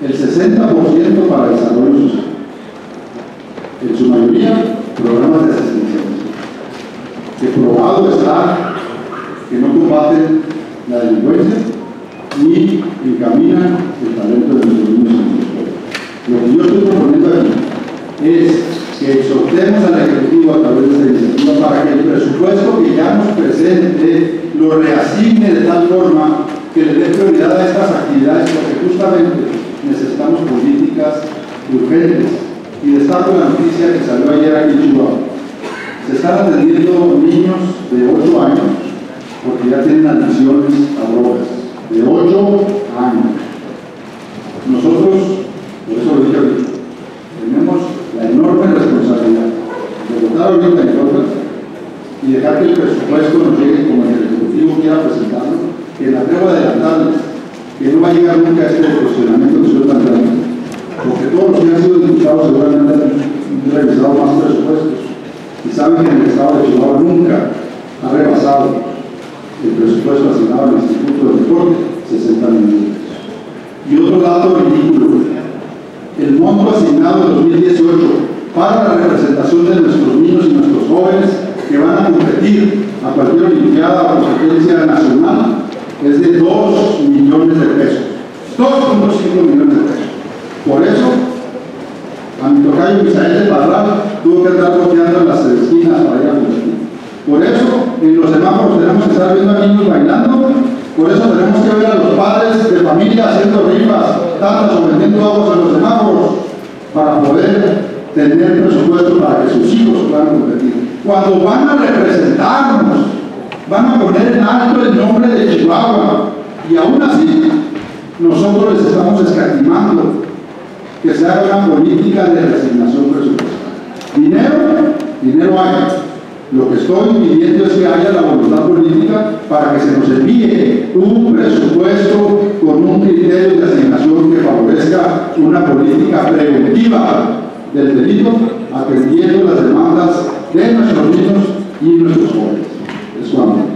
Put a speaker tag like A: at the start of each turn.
A: el 60% para desarrollo social. En su mayoría, programas de asistencia. Que probado está que no combaten la delincuencia ni encaminan el talento de nuestros niños Lo que yo estoy proponiendo aquí es que exhortemos al Ejecutivo a través de esta iniciativa para que el presupuesto que ya nos presente lo reasigne de tal forma que le dé prioridad a estas actividades porque justamente urgentes. Y destaco la noticia que salió ayer aquí en Chihuahua. Se están atendiendo niños de 8 años porque ya tienen adicciones a drogas. De 8 años. Nosotros, por eso lo dije ahorita, tenemos la enorme responsabilidad de votar ahorita en contra y dejar que el presupuesto nos llegue como el Ejecutivo quiera presentarlo, que la a adelantarles que no va a llegar nunca a este cuestionamiento que estoy planteando, porque todos los que han sido diputados seguramente han revisado más presupuestos y saben que en el Estado de Chihuahua nunca ha rebasado el presupuesto asignado al Instituto de Deporte, 60 millones. Y otro dato ridículo, el monto asignado en 2018 para la representación de nuestros niños y nuestros jóvenes que van a competir a cualquier olimpiada o competencia nacional es de 2 millones de pesos. 2.5 millones de pesos. Por eso, tocayo Misael de Parral tuvo que bloqueando en las esquinas para ir a. Por eso, en los semáforos tenemos que estar viendo a niños bailando, por eso tenemos que ver a los padres de familia haciendo rifas, tantas o vendiendo aguas en los semáforos, para poder tener presupuesto para que sus hijos puedan competir. Cuando van a representarnos, van a poner en alto el nombre de Chihuahua, y aún así, nosotros les estamos escatimando que se haga una política de Lo que estoy pidiendo es que haya la voluntad política para que se nos envíe un presupuesto con un criterio de asignación que favorezca una política preventiva del delito, atendiendo las demandas de nuestros niños y nuestros jóvenes. Es cuando.